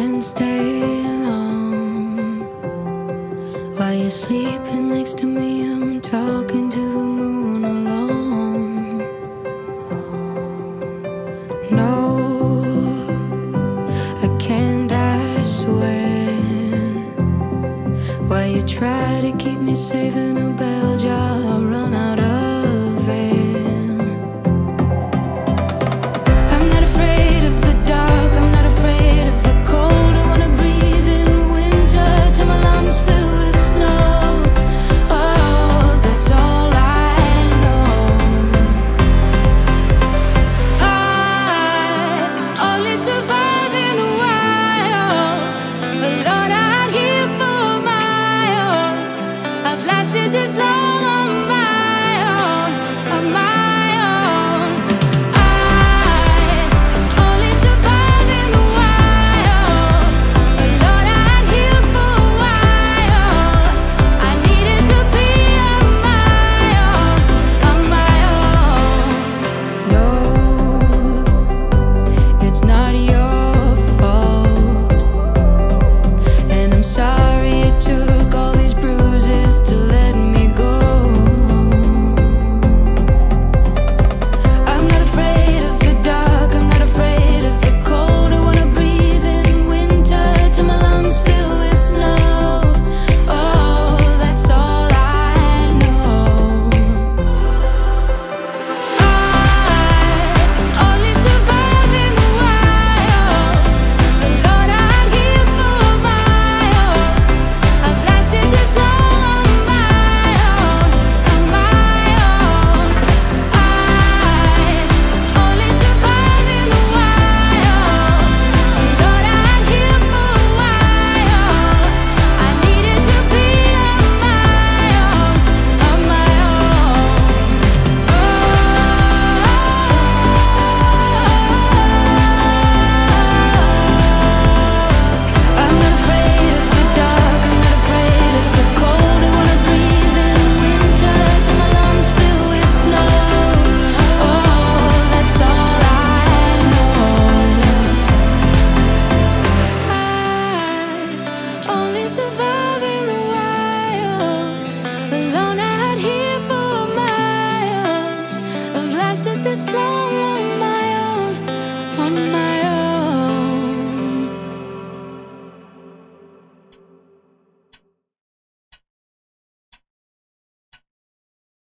can't stay long. While you're sleeping next to me, I'm talking to the moon alone. No, I can't, I swear. While you try to keep me safe in a bell jar, I'll run out of. there's love. lasted this long.